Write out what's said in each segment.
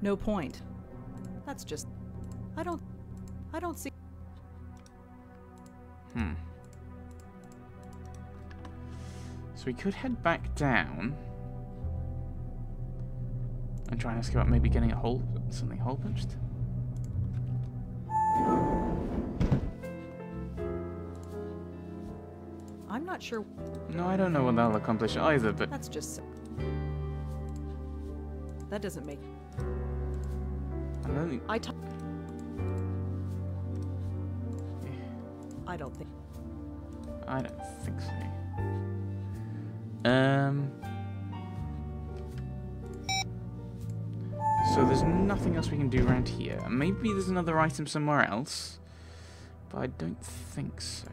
No point. That's just. I don't. I don't see. Hmm. So we could head back down and try and ask about maybe getting a hole, something hole punched. I'm not sure. No, I don't know what that'll accomplish either, but That's just. so- That doesn't make. I don't think. I. T- I don't think. I don't think so. Um. So there's nothing else we can do around here. Maybe there's another item somewhere else, but I don't think so.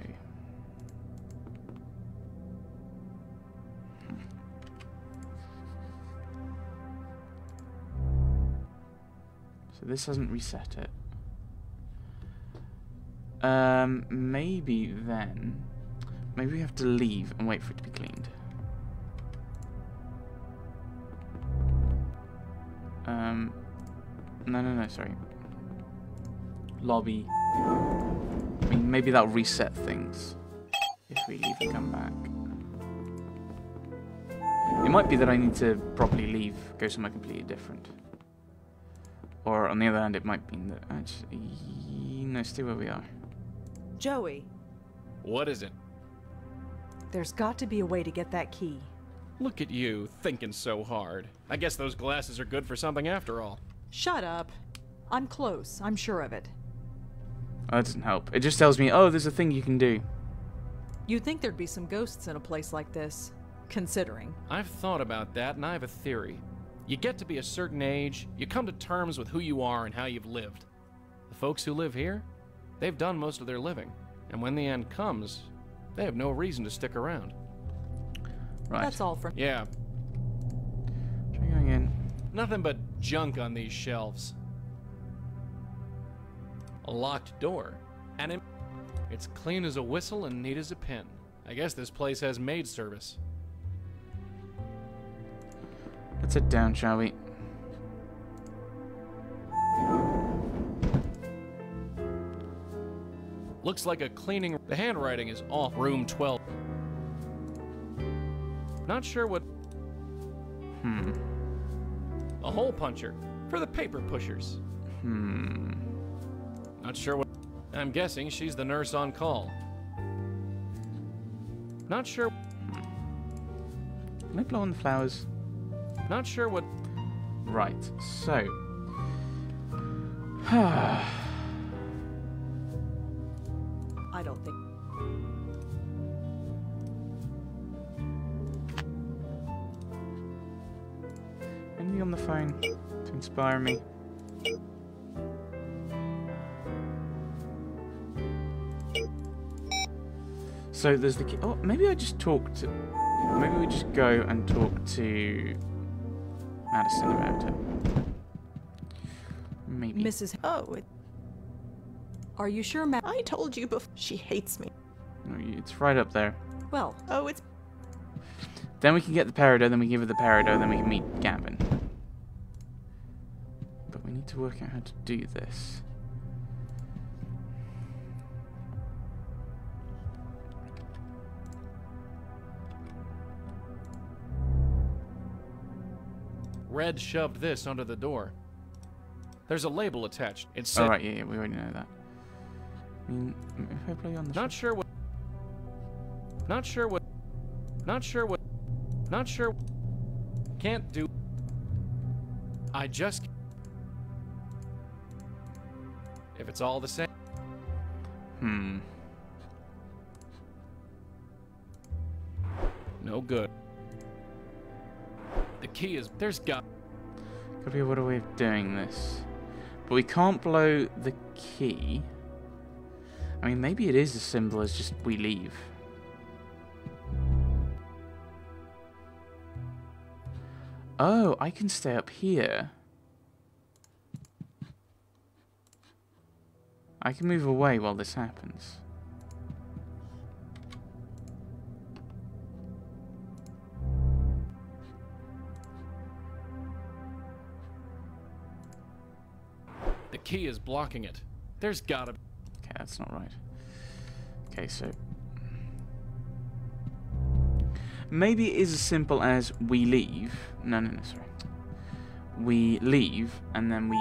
This hasn't reset it. Um, maybe then, maybe we have to leave and wait for it to be cleaned. Um, no, no, no, sorry. Lobby. I mean, maybe that'll reset things if we leave and come back. It might be that I need to properly leave, go somewhere completely different. Or on the other hand, it might mean that actually, no, stay where we are. Joey, What is it? there's got to be a way to get that key. Look at you, thinking so hard. I guess those glasses are good for something after all. Shut up. I'm close. I'm sure of it. Oh, that doesn't help. It just tells me, oh, there's a thing you can do. You'd think there'd be some ghosts in a place like this, considering. I've thought about that, and I have a theory. You get to be a certain age, you come to terms with who you are and how you've lived. The folks who live here, they've done most of their living, and when the end comes, they have no reason to stick around. Right. That's all from. Yeah, Try going in. nothing but junk on these shelves. A locked door, and it's clean as a whistle and neat as a pin. I guess this place has maid service. Let's head down, shall we? Looks like a cleaning. The handwriting is off room 12. Not sure what. Hmm. A hole puncher for the paper pushers. Hmm. Not sure what. I'm guessing she's the nurse on call. Not sure. Can I blow on the flowers? Not sure what. Right. So. I don't think. Anything on the phone to inspire me? So there's the key. Oh, maybe I just talk to. Maybe we just go and talk to Madison about it. Maybe. Mrs. Oh, it, Are you sure, Ma- I told you before. She hates me. It's right up there. Well, Oh, it's Then we can get the peridot, then we give her the peridot, then we can meet Gavin. But we need to work out how to do this. Red shoved this under the door. There's a label attached. It said. Alright, yeah, yeah, we already know that. I mean, if I play on the Not sure what. Not sure what. Not sure what. Not sure. Can't do. I just. If it's all the same. Hmm. No good. The key is. There's got. Gotta be a better way of doing this. But we can't blow the key. I mean, maybe it is as simple as just we leave. Oh, I can stay up here. I can move away while this happens. Key is blocking it. There's gotta be. Okay, that's not right. Okay, so maybe it is as simple as we leave. No, no, no, sorry. We leave and then we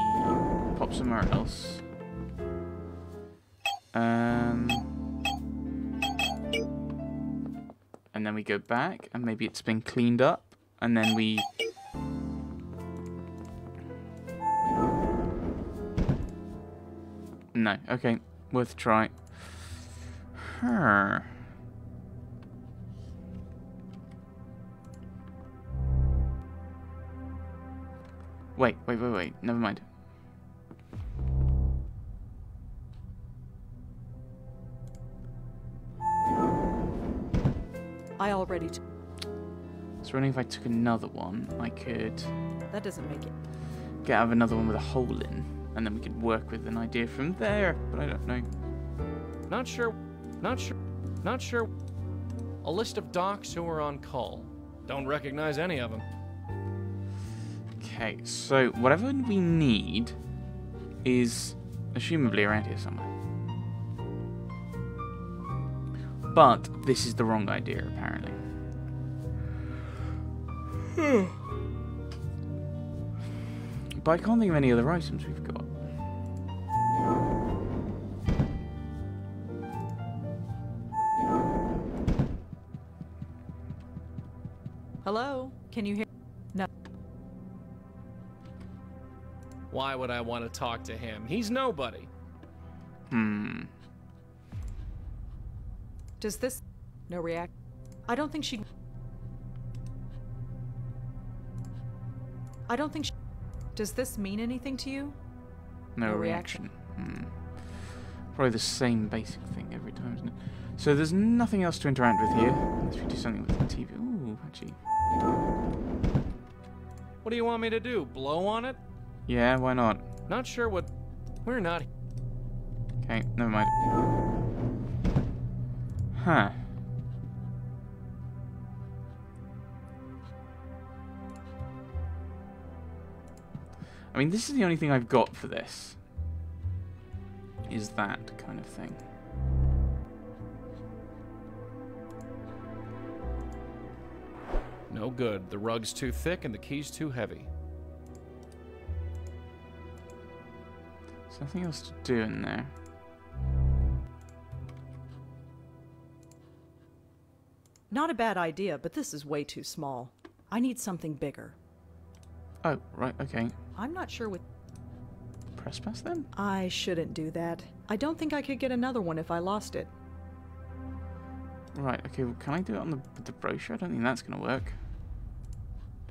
pop somewhere else. Um, and then we go back and maybe it's been cleaned up and then we No, okay, worth a try. Huh. Wait, wait, wait, wait. Never mind. I already. T- So only if I took another one, I could that doesn't make it. get out of another one with a hole in, and then we could work with an idea from there. But I don't know. Not sure. Not sure. Not sure. A list of docs who are on call. Don't recognize any of them. Okay, so whatever we need is assumably around here somewhere. But this is the wrong idea, apparently. Hmm. but I can't think of any other items we've got. Can you hear? No. Why would I want to talk to him? He's nobody. Hmm. Does this? No react. I don't think she. I don't think she. Does this mean anything to you? No, No reaction. Hmm. Probably the same basic thing every time, isn't it? So there's nothing else to interact with here. Unless we do something with the TV. Ooh, What do you want me to do? Blow on it? Yeah, why not? Not sure what. We're not. Okay, never mind. Huh. I mean, this is the only thing I've got for this. Is that kind of thing. No good. The rug's too thick and the key's too heavy. There's nothing else to do in there. Not a bad idea, but this is way too small. I need something bigger. Oh, right, okay. I'm not sure what. Press pass then? I shouldn't do that. I don't think I could get another one if I lost it. Right, okay, well, can I do it on the, the brochure? I don't think that's going to work.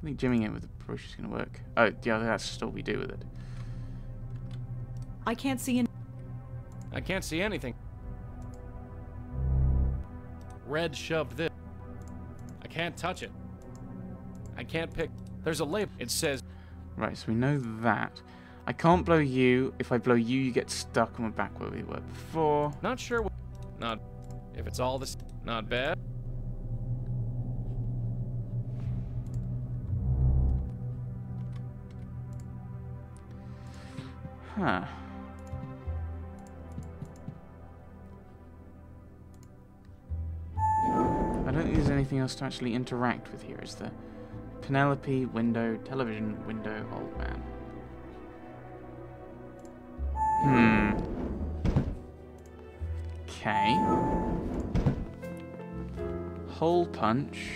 I don't think jimmying it with the brochure is going to work. Oh, yeah, that's just all we do with it. I can't see in. I can't see anything. Red shoved this. I can't touch it. I can't pick. There's a label. It says Right, so we know that. I can't blow you. If I blow you, you get stuck and we're back where we were before. not sure. What, not if it's all this. Not bad. Huh. I don't think there's anything else to actually interact with here, is there? Penelope, window, television, window, old man. Hmm. Okay. Hole punch.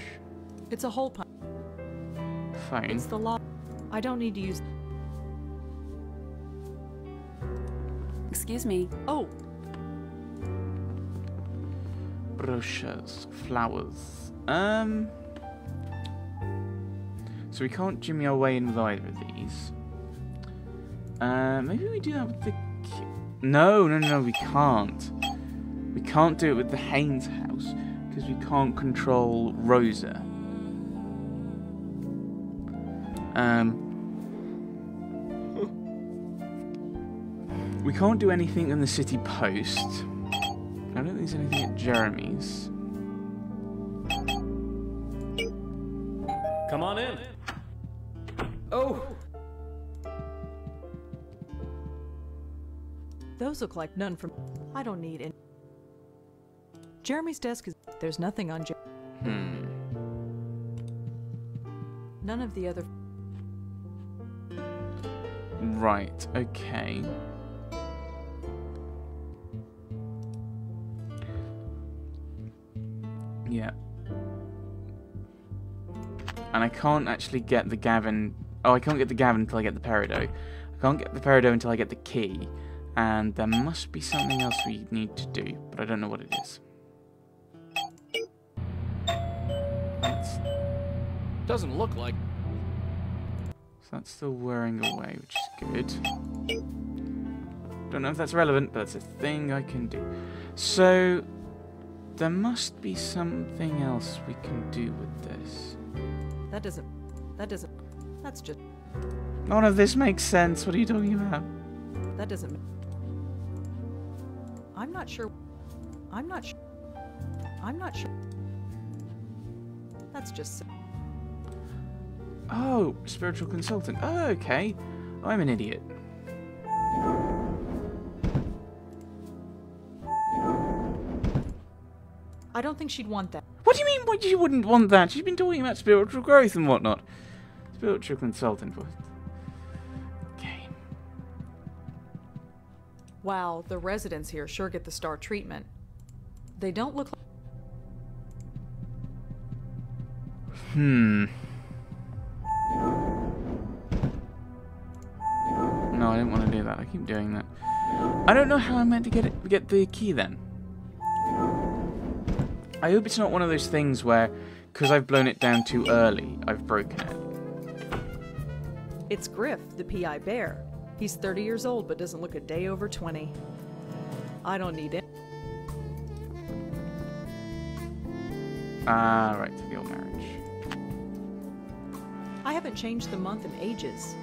It's a hole punch. Phone. It's the law. I don't need to use. Excuse me. Oh, brochures, flowers. Um. So we can't jimmy our way in with either of these. Uh, maybe we do that with the. No, no, no, we can't. We can't do it with the Haynes house because we can't control Rosa. Um. We can't do anything in the city post. I don't think there's anything at Jeremy's. Come on in. Oh. Those look like none from. I don't need any. Jeremy's desk is. There's nothing on. Jer- Hmm. None of the other. Right, okay. And I can't actually get the Gavin... Oh, I can't get the Gavin until I get the Peridot. I can't get the Peridot until I get the key. And there must be something else we need to do, but I don't know what it is. That's, Doesn't look like. so that's still whirring away, which is good. Don't know if that's relevant, but that's a thing I can do. So, there must be something else we can do with this. That doesn't. That doesn't. That's just. None of this makes sense. What are you talking about? That doesn't. I'm not sure. I'm not sure. I'm not sure. That's just. Oh, spiritual consultant. Oh, okay. I'm an idiot. I don't think she'd want that. What do you mean? What you wouldn't want that? You've been talking about spiritual growth and whatnot. Spiritual consultant. Okay. Wow, the residents here sure get the star treatment. They don't look like. Hmm. No, I didn't want to do that. I keep doing that. I don't know how I meant to get it, get the key then. I hope it's not one of those things where, because I've blown it down too early, I've broken it. It's Griff, the PI bear. He's 30 years old but doesn't look a day over 20. I don't need it. Ah, right, to the old marriage. I haven't changed the month in ages.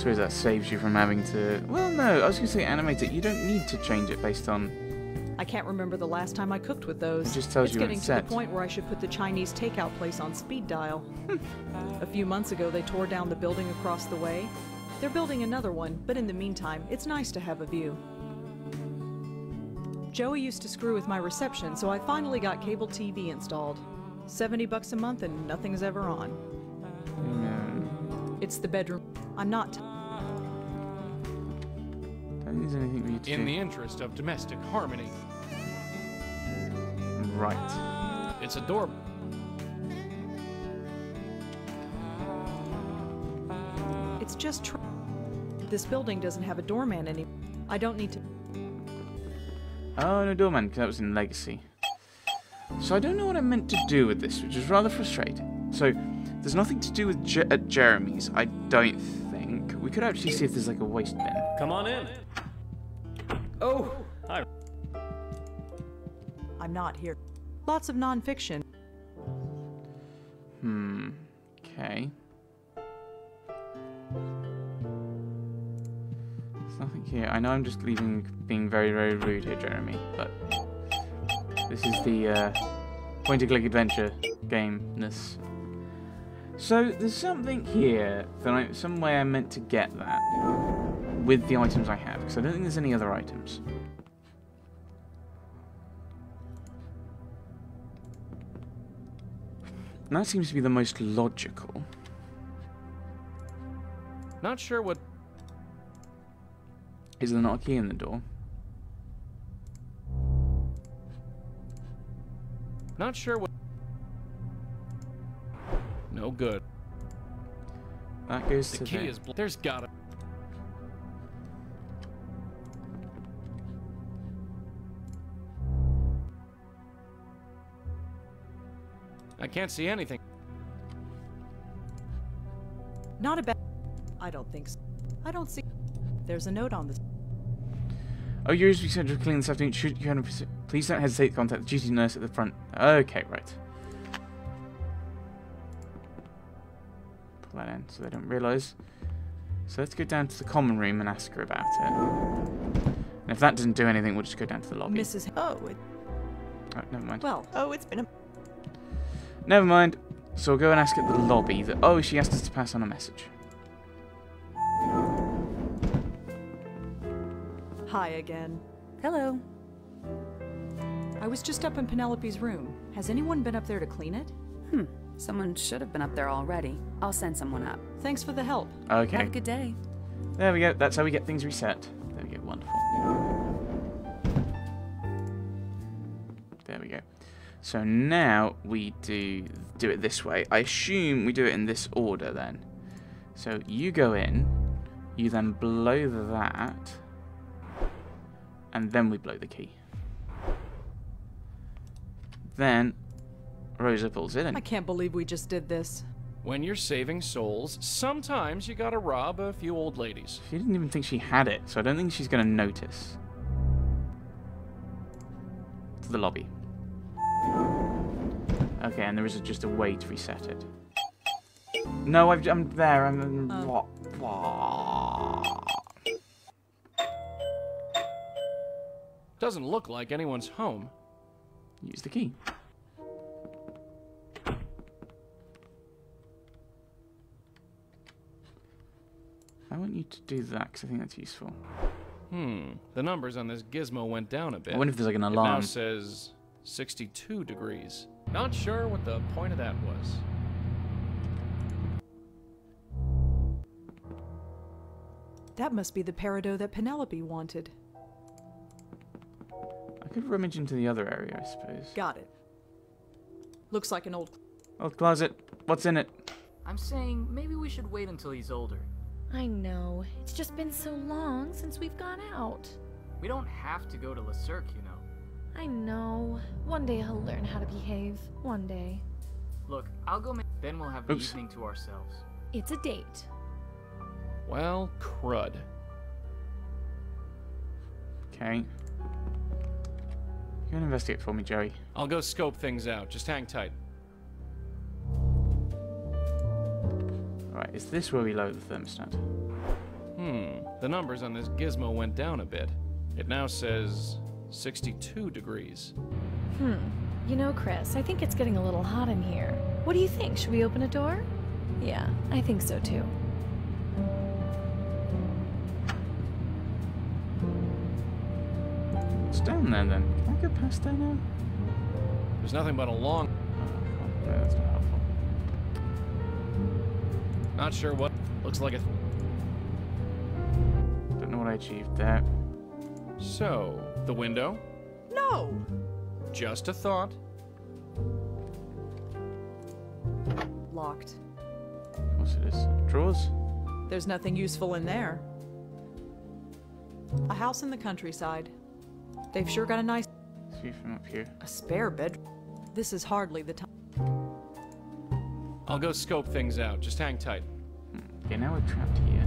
Suppose that saves you from having to. Well, no, I was going to say animate it. You don't need to change it based on. I can't remember the last time I cooked with those. It just tells it's you when getting it's to set. the point where I should put the Chinese takeout place on speed dial. Hmm. a few months ago, they tore down the building across the way. They're building another one, but in the meantime, it's nice to have a view. Joey used to screw with my reception, so I finally got cable TV installed. 70 bucks a month and nothing's ever on. No, It's the bedroom. I'm not. T- there's anything we need to In do. the interest of domestic harmony, Right. it's adorable. it's just. Tr- this building doesn't have a doorman anymore. I don't need to. Oh, no doorman, because that was in Legacy. So I don't know what I meant to do with this, which is rather frustrating. So, there's nothing to do with Je- at Jeremy's, I don't think. We could actually see if there's like a waste bin. Come on in. Oh, hi. I'm not here. Lots of nonfiction. Hmm. Okay. There's nothing here. I know I'm just leaving, being very, very rude here, Jeremy, but this is the uh, point-and-click adventure game-ness. So there's something here that I, some way I meant to get that with the items I have, because I don't think there's any other items. And that seems to be the most logical. Not sure what. Is there not a key in the door? Not sure what. No good. That goes The to key there. is. Bl- There's gotta. I can't see anything. Not a bad. I don't think so. I don't see. There's a note on this. Oh, you're usually scheduled to clean this afternoon. Should you kind of please don't hesitate to contact the duty nurse at the front. Okay, right. Pull that in so they don't realise. So let's go down to the common room and ask her about it. And if that doesn't do anything, we'll just go down to the lobby. Mrs. Oh, it, Oh, never mind. Well, oh, it's been a. Never mind. So I'll go and ask at the lobby that... Oh, she asked us to pass on a message. Hi again. Hello. I was just up in Penelope's room. Has anyone been up there to clean it? Hmm. Someone should have been up there already. I'll send someone up. Thanks for the help. Okay. Have a good day. There we go. That's how we get things reset. There we go. Wonderful. So now we do do it this way. I assume we do it in this order then. So you go in, you then blow that, and then we blow the key. Then Rosa pulls it in. I can't believe we just did this. When you're saving souls, sometimes you gotta rob a few old ladies. She didn't even think she had it, so I don't think she's going to notice. To the lobby. Okay, and there is a, just a way to reset it. No, I've, I'm there. I'm. Oh. what? what? Doesn't look like anyone's home. Use the key. I want you to do that because I think that's useful. Hmm. The numbers on this gizmo went down a bit. I wonder if there's like an alarm. It now alarm. says 62 degrees. Not sure what the point of that was. That must be the peridot that Penelope wanted. I could rummage into the other area, I suppose. Got it. Looks like an old. Old closet. What's in it? I'm saying maybe we should wait until he's older. I know. It's just been so long since we've gone out. We don't have to go to Le Cirque, you know. I know. One day he'll learn how to behave. One day. Look, I'll go. Ma- then we'll have the Oops. evening to ourselves. It's a date. Well, crud. Okay. You can investigate for me, Joey. I'll go scope things out. Just hang tight. Alright, is this where we load the thermostat? Hmm. The numbers on this gizmo went down a bit. It now says 62 degrees. Hmm. You know, Chris, I think it's getting a little hot in here. What do you think? Should we open a door? Yeah, I think so too. It's down there then. Can I get past there now? There's nothing but a long. Oh, no, that's not helpful. Not sure what. Looks like a. Don't know what I achieved there. So, the window? No! Just a thought. Locked. Of course it is. Drawers? There's nothing useful in there. A house in the countryside. They've sure got a nice. See from up here. A spare bed. This is hardly the time. I'll go scope things out. Just hang tight. Hmm. Okay, now we're trapped here.